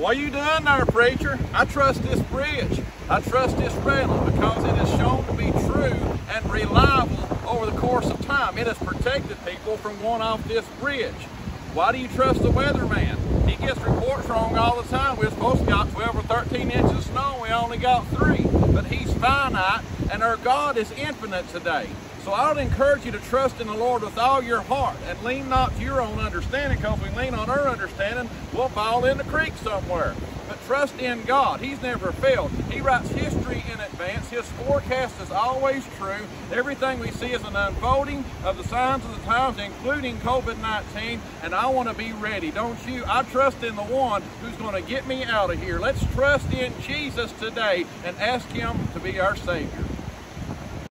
What you doing there, preacher? I trust this bridge. I trust this railing because it is shown to be true and reliable over the course of time. It has protected people from going off this bridge. Why do you trust the weatherman? He gets reports wrong all the time. We're supposed to got 12 or 13 inches of snow. We only got three. But he's finite and our God is infinite today. So I would encourage you to trust in the Lord with all your heart and lean not to your own understanding because we lean on our understanding, we'll fall in the creek somewhere. But trust in God. He's never failed. He writes history in advance. His forecast is always true. Everything we see is an unfolding of the signs of the times, including COVID-19, and I want to be ready. Don't you? I trust in the one who's going to get me out of here. Let's trust in Jesus today and ask him to be our Savior.